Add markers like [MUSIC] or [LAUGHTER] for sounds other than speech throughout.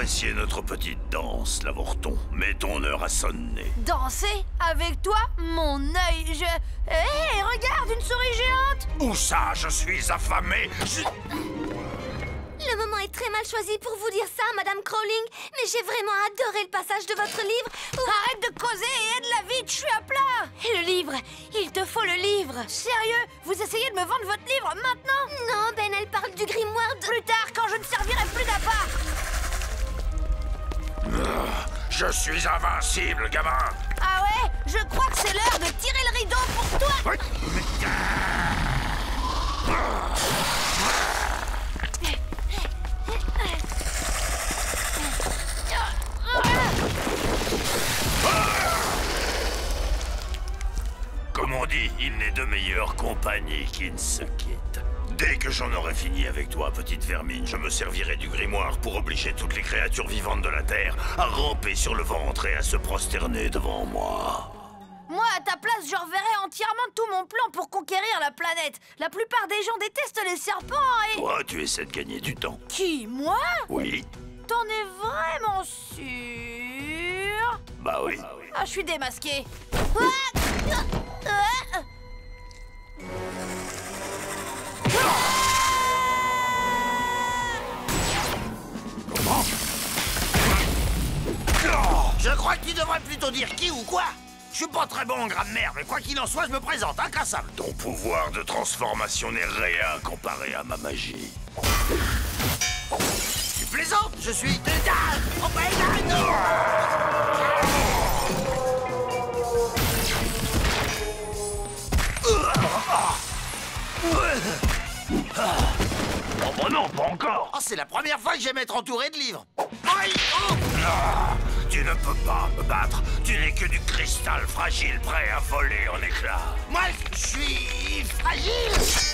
apprécié notre petite danse, l'avorton, mais ton heure a sonné. Danser Avec toi Mon œil, je... Hé, regarde, une souris géante. Où ça Je suis affamé? Je- Le moment est très mal choisi pour vous dire ça, Madame Crowling, mais j'ai vraiment adoré le passage de votre livre où... Arrête de causer et aide-la vite, je suis à plat. Et le livre Il te faut le livre. Sérieux Vous essayez de me vendre votre livre maintenant? Non, Ben, elle parle du grimoire de... Plus tard, quand je ne servirai plus d'appart Je suis invincible, gamin. Ah ouais? Je crois que c'est l'heure de tirer le rideau pour toi. Comme on dit, il n'est de meilleure compagnie qui ne se quitte. Dès que j'en aurai fini avec toi, petite vermine, je me servirai du grimoire pour obliger toutes les créatures vivantes de la Terre à ramper sur le ventre et à se prosterner devant moi. Moi, à ta place, je reverrai entièrement tout mon plan pour conquérir la planète. La plupart des gens détestent les serpents et... Toi, tu essaies de gagner du temps. Qui Moi Oui T'en es vraiment sûr Bah oui. Ah, je suis démasqué. Ah [LAUGHS] Ah Je crois que tu devrais plutôt dire qui ou quoi. Je suis pas très bon en grammaire, mais quoi qu'il en soit, je me présente, incassable. Ton pouvoir de transformation n'est rien comparé à ma magie. Tu plaisantes, je suis Oh ben Oh bah non, pas encore Oh, c'est la première fois que je vais m'être entouré de livres. Aïe oh Ah, Tu ne peux pas me battre. Tu n'es que du cristal fragile prêt à voler en éclats. Moi, je suis fragile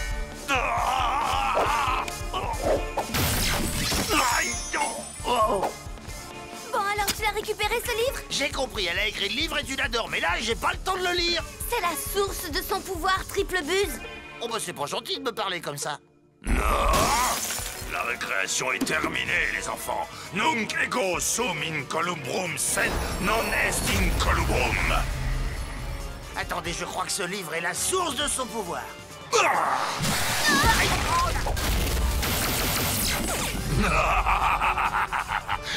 Aïe, oh. Bon, alors tu as récupéré ce livre? J'ai compris, elle a écrit le livre et tu l'adores, mais là, j'ai pas le temps de le lire. C'est la source de son pouvoir, Triple Buse Oh bah c'est pas gentil de me parler comme ça. Non La récréation est terminée, les enfants. Nunc ego sum in colubrum sed non est in colubrum. Attendez, je crois que ce livre est la source de son pouvoir. [LAUGHS]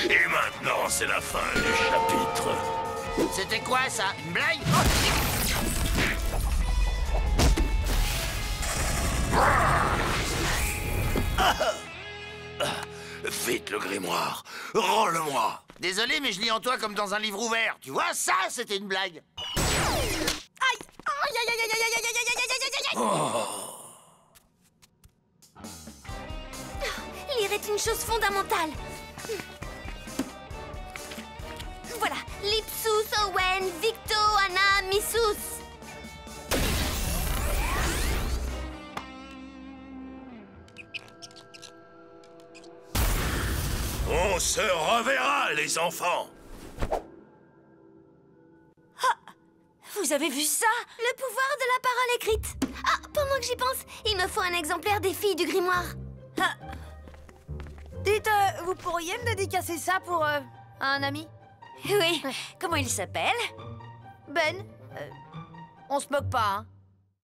Et maintenant, c'est la fin du chapitre. C'était quoi ça? Une blague? Vite le grimoire, rends-le-moi. Désolé, mais je lis en toi comme dans un livre ouvert. Tu vois, ça, c'était une blague. Aïe Aïe, aïe, aïe, aïe, aïe, aïe, aïe, aïe, aïe, aïe, aïe, aïe. Lire est une chose fondamentale. On se reverra, les enfants. Vous avez vu ça? Le pouvoir de la parole écrite. Ah, pendant que j'y pense, il me faut un exemplaire des filles du grimoire. Dites, euh, vous pourriez me dédicacer ça pour euh, un ami? Oui, comment il s'appelle? Ben euh, On se moque pas, hein